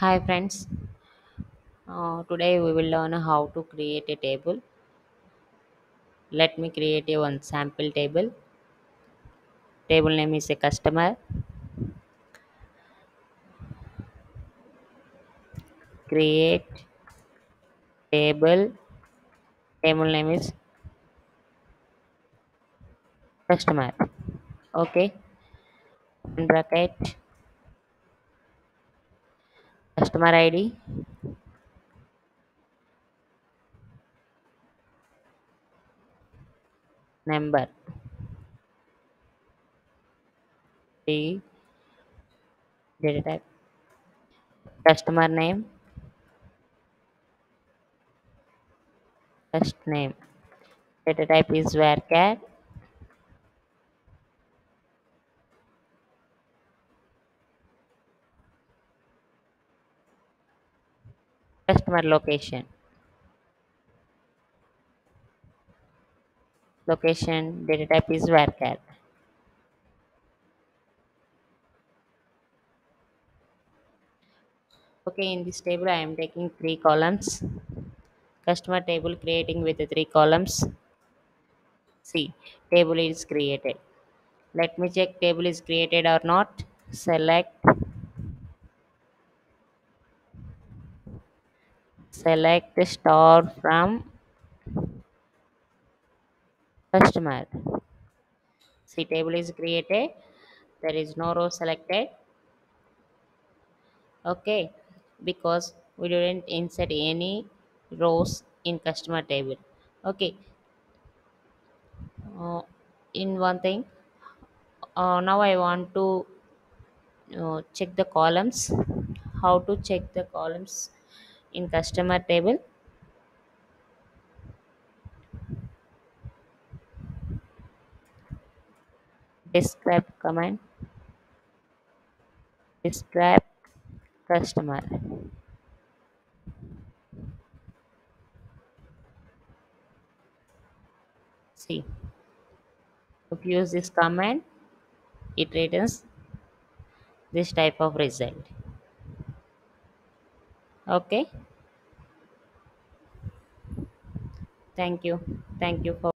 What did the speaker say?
Hi friends, uh, today we will learn how to create a table. Let me create a one sample table. Table name is a customer. Create table. Table name is customer. Okay. In bracket customer ID. Number. D. Data type. Customer name. First name. Data type is varchar. Customer location. Location. Data type is varchar. Okay, in this table I am taking three columns. Customer table creating with the three columns. See, table is created. Let me check table is created or not. Select select star from customer. See table is created. There is no row selected. Okay, because we didn't insert any rows in customer table. Okay. Uh, in one thing, uh, now I want to uh, check the columns. How to check the columns in customer table? Describe command. Describe customer. See, if you use this command, it returns this type of result. Okay. Thank you. Thank you for